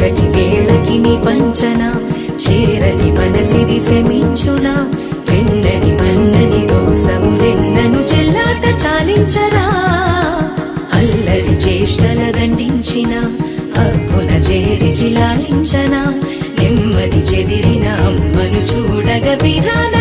చీకటి వేళకి నీ పంచన చీరని మనసిది శమించునా వెన్నని మన్నని దోసములెన్నను చెల్లాట చాలించరా. అల్లరి చేష్టల దండించిన హక్కున చేరి చిలాలించనా నెమ్మది చెదిరిన అమ్మను చూడగ విరాన.